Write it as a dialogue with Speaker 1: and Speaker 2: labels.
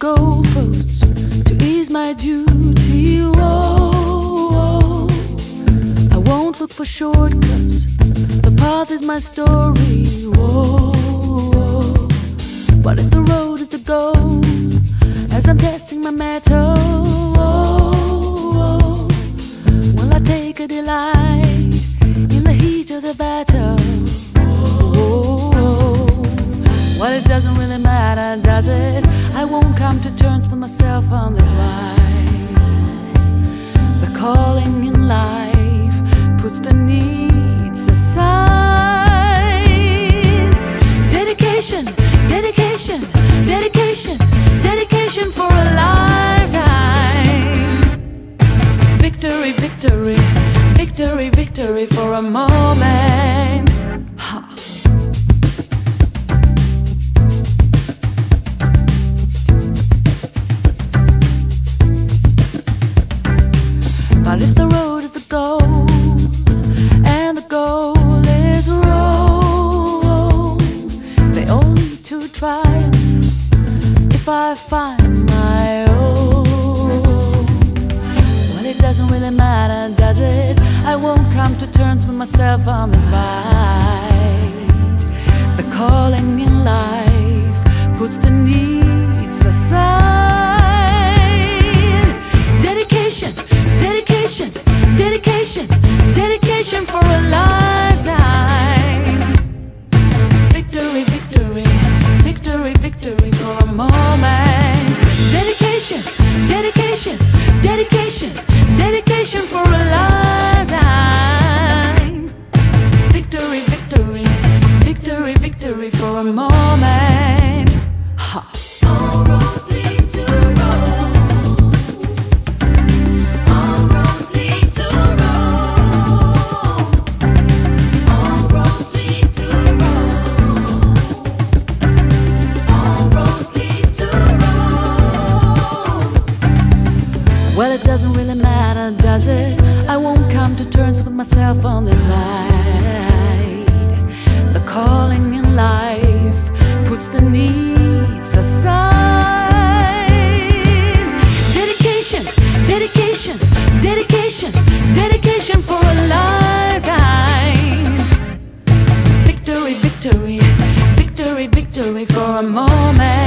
Speaker 1: goalposts to ease my duty. Oh, whoa, I won't look for shortcuts. The path is my story. Oh, whoa. But if the road is the goal, as I'm testing my mettle, Oh, whoa, will I take a delight in the heat of the battle? Well, it doesn't really matter, does it? I won't come to terms with myself on this ride. The calling in life puts the needs aside. Dedication, dedication, dedication, dedication for a lifetime. Victory, victory, victory, victory for a moment. But if the road is the goal, and the goal is Rome, they all need to triumph if I find my own. Well, it doesn't really matter, does it? I won't come to terms with myself on this ride. The calling in life puts the needs aside. For a moment. Ha. All roads lead to Rome. All roads lead to Rome. All roads lead to Rome. All roads lead to Rome. Well, it doesn't really matter, does it? I won't come to terms with myself on this ride. Victory, victory, victory for a moment.